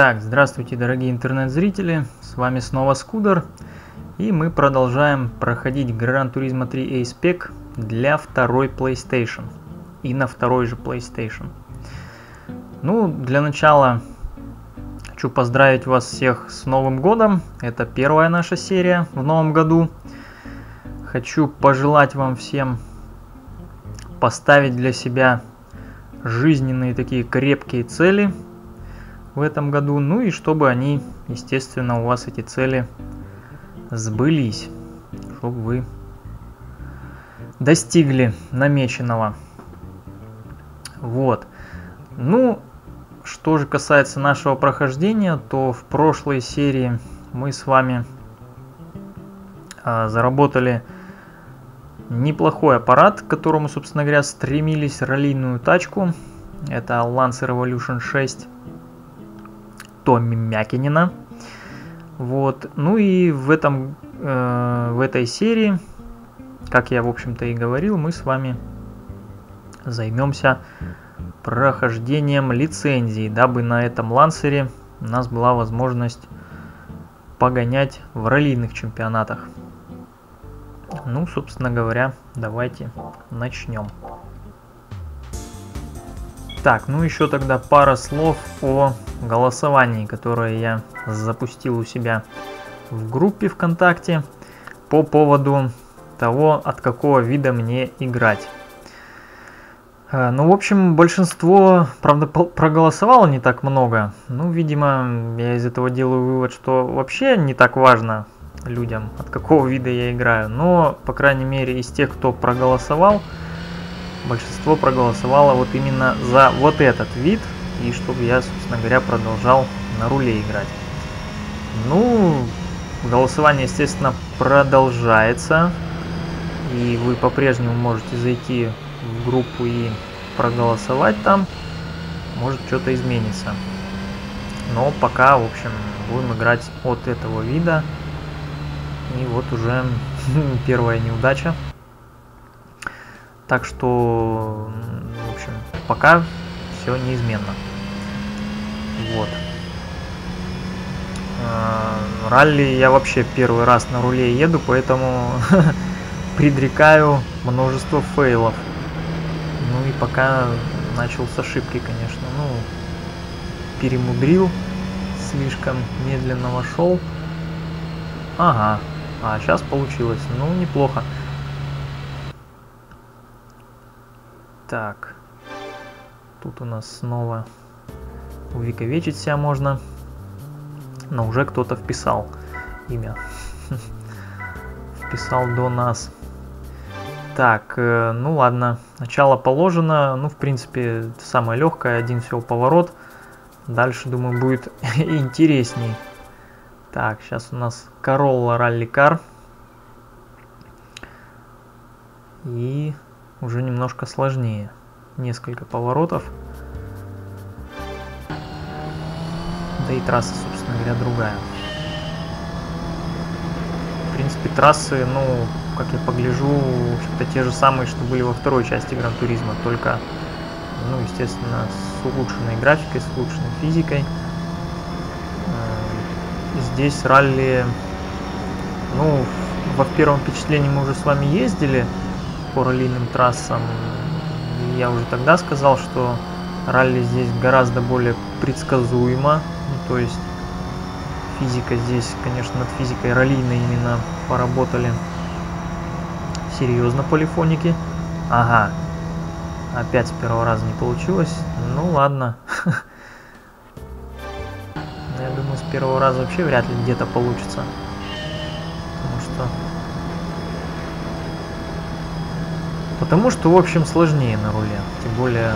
Так, здравствуйте, дорогие интернет-зрители, с вами снова Скудер, и мы продолжаем проходить Gran Turismo 3 Ace Pack для второй PlayStation. И на второй же PlayStation. Ну, для начала хочу поздравить вас всех с Новым Годом, это первая наша серия в Новом году. Хочу пожелать вам всем поставить для себя жизненные такие крепкие цели – в этом году, ну и чтобы они, естественно, у вас эти цели сбылись, чтобы вы достигли намеченного. Вот. Ну, что же касается нашего прохождения, то в прошлой серии мы с вами а, заработали неплохой аппарат, к которому, собственно говоря, стремились раллийную тачку. Это Lancer Revolution 6. Томми Мякинина. Вот. Ну и в, этом, э, в этой серии, как я, в общем-то, и говорил, мы с вами займемся прохождением лицензии, дабы на этом лансере у нас была возможность погонять в раллийных чемпионатах. Ну, собственно говоря, давайте начнем. Так, ну еще тогда пара слов о голосовании, которое я запустил у себя в группе ВКонтакте по поводу того, от какого вида мне играть. Э, ну, в общем, большинство, правда, проголосовало не так много. Ну, видимо, я из этого делаю вывод, что вообще не так важно людям, от какого вида я играю. Но, по крайней мере, из тех, кто проголосовал, большинство проголосовало вот именно за вот этот вид, и чтобы я, собственно говоря, продолжал на руле играть. Ну, голосование, естественно, продолжается, и вы по-прежнему можете зайти в группу и проголосовать там, может что-то изменится. Но пока, в общем, будем играть от этого вида. И вот уже первая неудача. Так что, в общем, пока все неизменно. Вот. А, ралли я вообще первый раз на руле еду, поэтому предрекаю множество фейлов. Ну и пока начал с ошибки, конечно. Ну, перемудрил, слишком медленно вошел. Ага, а сейчас получилось. Ну, неплохо. Так. Тут у нас снова увековечить себя можно. Но уже кто-то вписал имя. Вписал до нас. Так, э, ну ладно. Начало положено. Ну, в принципе, самое легкое. Один всего поворот. Дальше, думаю, будет интересней. Так, сейчас у нас Corolla Rally Car. И уже немножко сложнее. Несколько поворотов. Да и трасса, собственно говоря, другая. В принципе, трассы, ну, как я погляжу, общем-то, те же самые, что были во второй части Гран Туризма, только, ну, естественно, с улучшенной графикой, с улучшенной физикой. Э, здесь ралли, ну, во первом впечатлении мы уже с вами ездили, по раллийным трассам. Я уже тогда сказал, что ралли здесь гораздо более предсказуемо. То есть физика здесь, конечно, над физикой раллийной именно поработали серьезно полифоники. Ага, опять с первого раза не получилось. Ну ладно. Я думаю, с первого раза вообще вряд ли где-то получится. Потому что Потому что, в общем, сложнее на руле. Тем более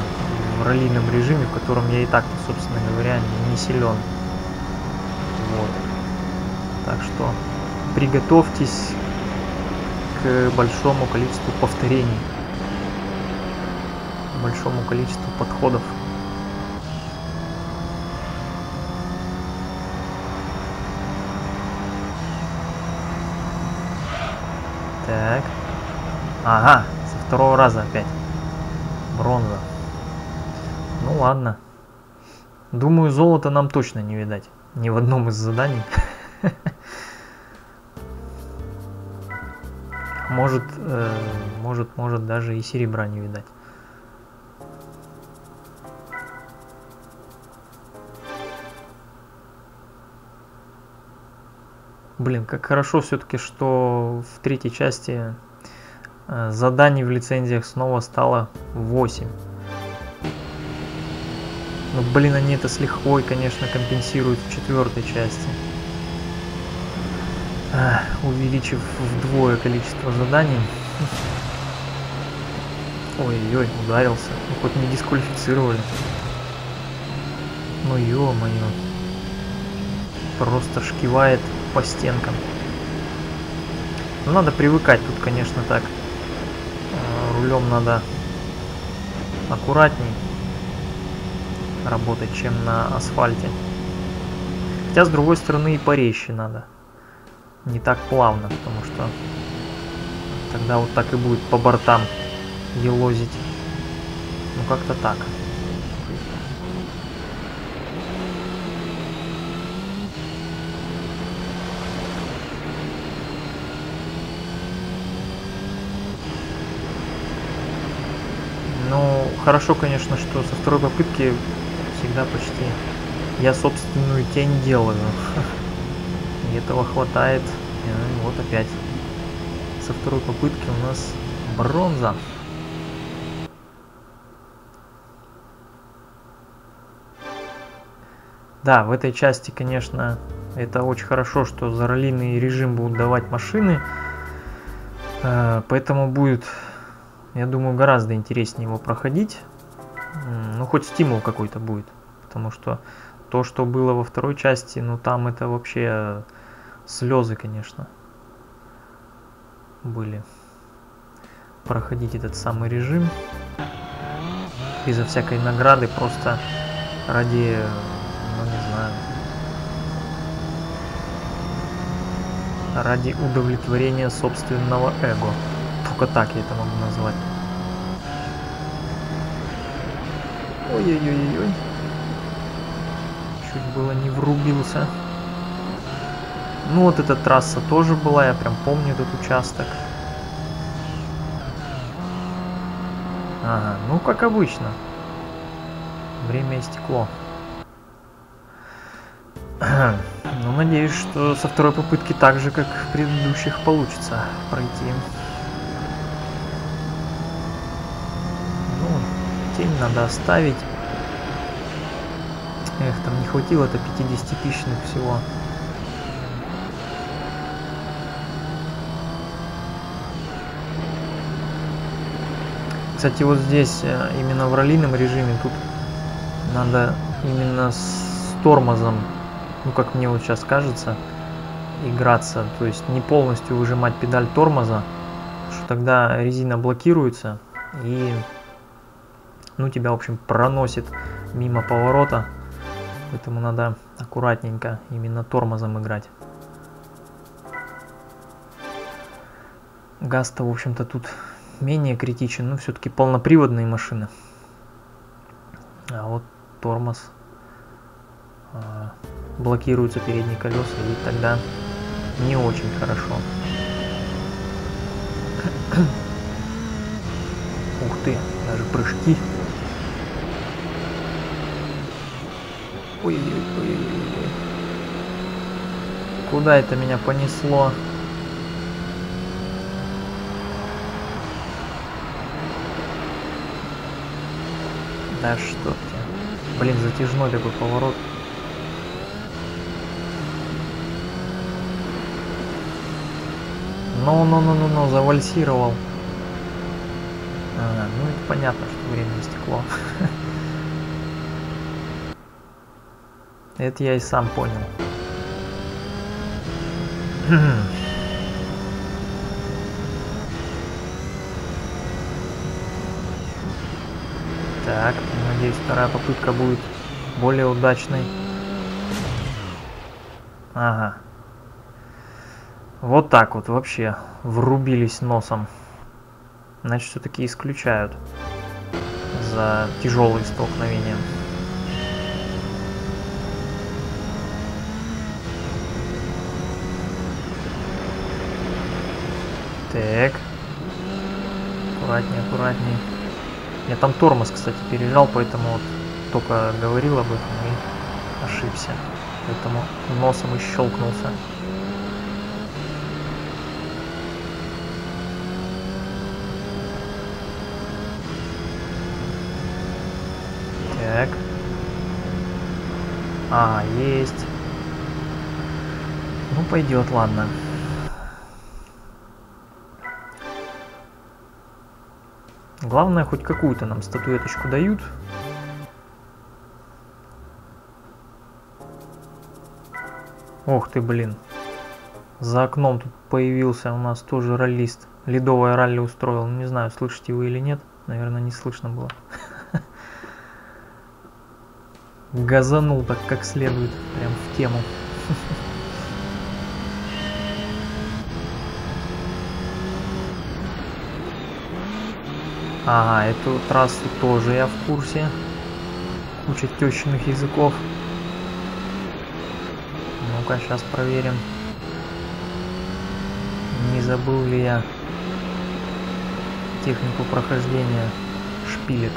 в раллийном режиме, в котором я и так, собственно говоря, не силен. Так что приготовьтесь к большому количеству повторений, большому количеству подходов. Так. Ага, второго раза опять. Бронза. Ну ладно. Думаю, золота нам точно не видать. Ни в одном из заданий. Может, э, может, может даже и серебра не видать. Блин, как хорошо все-таки, что в третьей части э, заданий в лицензиях снова стало 8. Ну, блин, они это с лихвой, конечно, компенсируют в четвертой части. Увеличив вдвое количество заданий. Ой-ой, ударился. Ну, хоть не дисквалифицировали. Ну, ё-моё. Просто шкивает по стенкам. Ну, надо привыкать тут, конечно, так. А, рулем надо аккуратней работать, чем на асфальте. Хотя, с другой стороны, и порезче надо. Не так плавно, потому что тогда вот так и будет по бортам елозить. Ну, как-то так. Ну, хорошо, конечно, что со второй попытки всегда почти я собственную тень делаю. Этого хватает. И вот опять. Со второй попытки у нас бронза. Да, в этой части, конечно, это очень хорошо, что за раллийный режим будут давать машины. Э, поэтому будет, я думаю, гораздо интереснее его проходить. Ну, хоть стимул какой-то будет. Потому что то, что было во второй части, ну, там это вообще слезы, конечно, были. Проходить этот самый режим. Безо всякой награды, просто ради, ну, не знаю, ради удовлетворения собственного эго. Только так я это могу назвать. Ой-ой-ой-ой. Чуть было не врубился. Ну вот эта трасса тоже была, я прям помню этот участок. Ага, ну как обычно. Время истекло. Ну, надеюсь, что со второй попытки так же, как в предыдущих, получится пройти. тень надо оставить. Эх, там не хватило-то 50 тысячных всего. Кстати, вот здесь, э, именно в раллийном режиме, тут надо именно с тормозом, ну как мне вот сейчас кажется, играться. То есть не полностью выжимать педаль тормоза, что тогда резина блокируется и ну тебя, в общем, проносит мимо поворота. Поэтому надо аккуратненько именно тормозом играть. Газ-то, в общем-то, тут менее критичен, но все-таки полноприводные машины. А вот тормоз а, блокируются передние колеса, и тогда не очень хорошо. Ух ты, даже прыжки Ой-ой-ой. Куда это меня понесло? Да что ты. Блин, затяжной такой поворот. Ну-ну-ну-ну-ну, завальсировал. А, ну это понятно, что время истекло. Это я и сам понял. Так, надеюсь, вторая попытка будет более удачной. Ага. Вот так вот вообще врубились носом. Значит, все-таки исключают за тяжелые столкновения. Так. Аккуратнее, аккуратнее. Я там тормоз, кстати, пережал, поэтому вот только говорил об этом и ошибся. Поэтому носом и щелкнулся. Так. А, есть. Ну, пойдет, ладно. Главное, хоть какую-то нам статуэточку дают. Ох ты, блин. За окном тут появился у нас тоже ролист. Ледовое ралли устроил. Не знаю, слышите вы или нет. Наверное, не слышно было. Газанул так как следует. Прям в тему. Ага, эту трассу тоже я в курсе. Куча тещиных языков. Ну-ка, сейчас проверим. Не забыл ли я технику прохождения шпилек.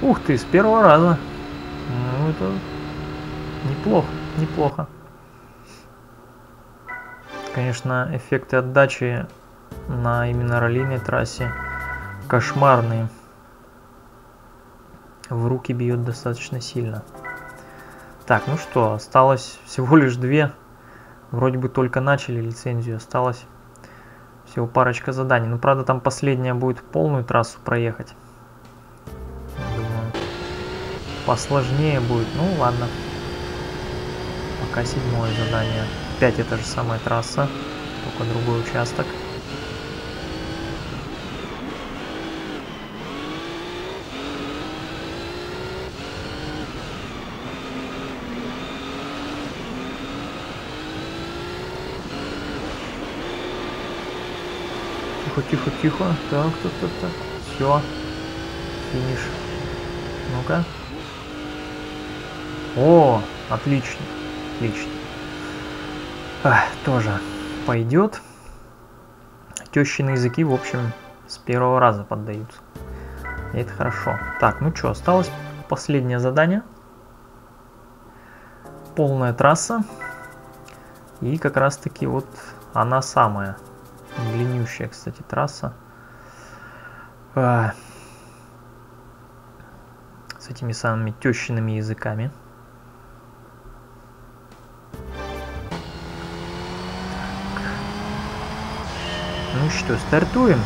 Ух ты, с первого раза. Это неплохо, неплохо. Конечно, эффекты отдачи на именно раллийной трассе кошмарные. В руки бьет достаточно сильно. Так, ну что, осталось всего лишь две. Вроде бы только начали лицензию, осталось всего парочка заданий. Ну, правда, там последняя будет полную трассу проехать посложнее будет. Ну ладно. Пока седьмое задание. Опять эта же самая трасса, только другой участок. Тихо, тихо. Так, так, так, так. Все. Финиш. Ну-ка. О, отлично, отлично. А, тоже пойдет. Тещины языки, в общем, с первого раза поддаются. И это хорошо. Так, ну что, осталось последнее задание. Полная трасса. И как раз таки вот она самая. Длиннющая, кстати, трасса. А, с этими самыми тещиными языками. Что, стартуем.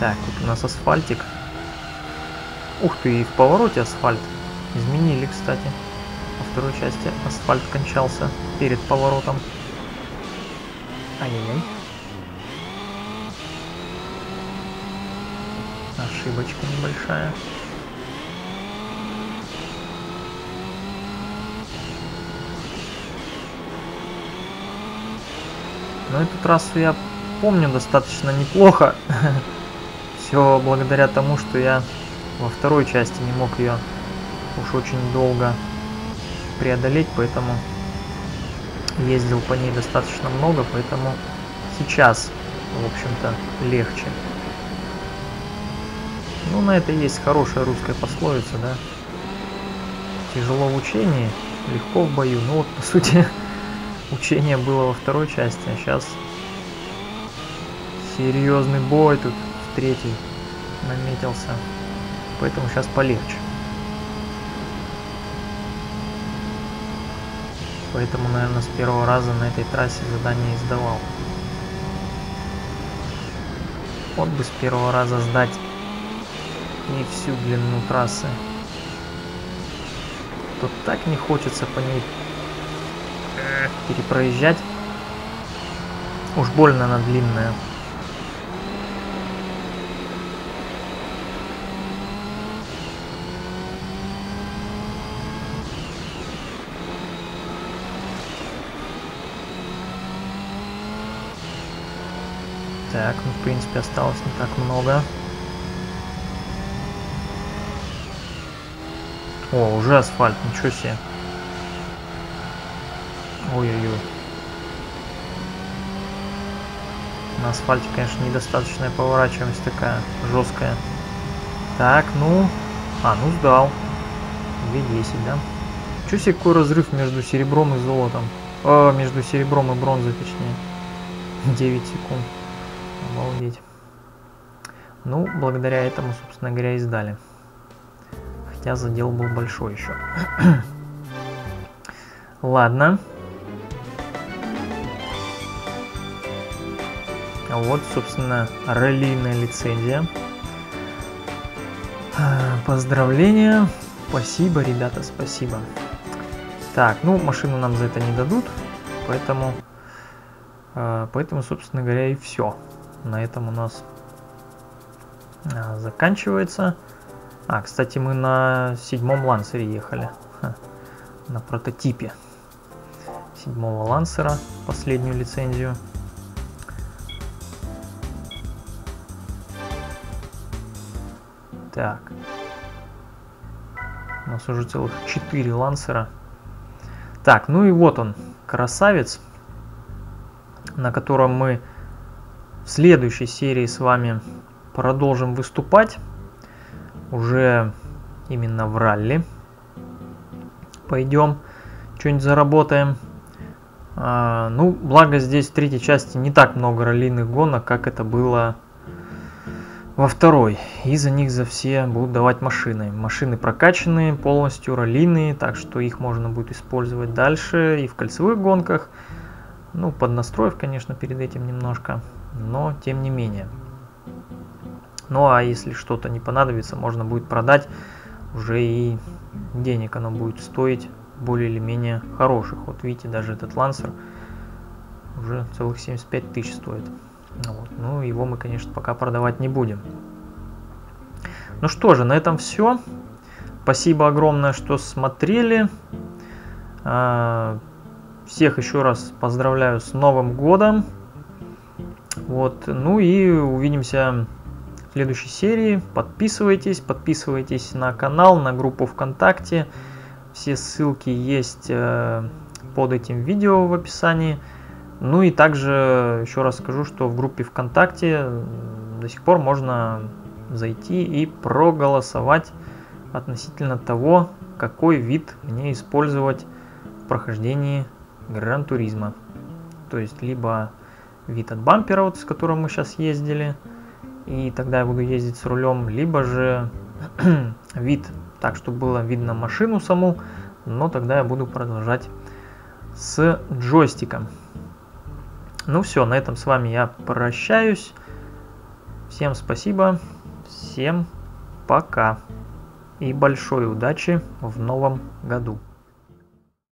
Так, тут у нас асфальтик. Ух ты, и в повороте асфальт. Изменили, кстати. Во второй части асфальт кончался перед поворотом. Ай-яй-яй. Ошибочка небольшая. Но эту трассу я помню достаточно неплохо. Все благодаря тому, что я во второй части не мог ее уж очень долго преодолеть, поэтому ездил по ней достаточно много, поэтому сейчас, в общем-то, легче. Ну, на это есть хорошая русская пословица, да. Тяжело в учении, легко в бою. Ну вот, по сути, учение было во второй части, а сейчас Серьезный бой тут в третий наметился. Поэтому сейчас полегче. Поэтому, наверное, с первого раза на этой трассе задание издавал. Вот бы с первого раза сдать и всю длину трассы. Тут так не хочется по ней перепроезжать. Уж больно она длинная. Так, ну в принципе осталось не так много. О, уже асфальт, ничего себе. Ой-ой-ой. На асфальте, конечно, недостаточная поворачиваемость такая жесткая. Так, ну... А, ну сдал. 2.10, да? Че себе какой разрыв между серебром и золотом? О, между серебром и бронзой, точнее. 9 секунд. Обалдеть. Ну, благодаря этому, собственно говоря, и сдали. Хотя задел был большой еще. Ладно. Вот, собственно, раллийная лицензия. А, поздравления. Спасибо, ребята, спасибо. Так, ну, машину нам за это не дадут, поэтому, а, поэтому, собственно говоря, и все. На этом у нас а, заканчивается. А, кстати, мы на седьмом лансере ехали. Ха, на прототипе седьмого лансера, последнюю лицензию. Так. У нас уже целых 4 лансера. Так, ну и вот он, красавец, на котором мы в следующей серии с вами продолжим выступать. Уже именно в ралли. Пойдем, что-нибудь заработаем. А, ну, благо здесь в третьей части не так много раллийных гонок, как это было во второй. И за них за все будут давать машины. Машины прокачанные, полностью раллийные, так что их можно будет использовать дальше и в кольцевых гонках. Ну, поднастроив, конечно, перед этим немножко, но тем не менее. Ну, а если что-то не понадобится, можно будет продать уже и денег оно будет стоить более или менее хороших. Вот видите, даже этот лансер уже целых 75 тысяч стоит. Вот. Ну, его мы, конечно, пока продавать не будем. Ну что же, на этом все. Спасибо огромное, что смотрели. А, всех еще раз поздравляю с Новым годом. Вот, ну и увидимся в следующей серии. Подписывайтесь, подписывайтесь на канал, на группу ВКонтакте. Все ссылки есть э, под этим видео в описании. Ну и также еще раз скажу, что в группе ВКонтакте до сих пор можно зайти и проголосовать относительно того, какой вид мне использовать в прохождении Гран Туризма. То есть либо вид от бампера, вот, с которым мы сейчас ездили, и тогда я буду ездить с рулем, либо же вид так, чтобы было видно машину саму, но тогда я буду продолжать с джойстиком. Ну все, на этом с вами я прощаюсь. Всем спасибо, всем пока и большой удачи в новом году.